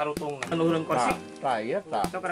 sarutung. Nah. Nuhurun kosik. Nah, iya, tah. Sok.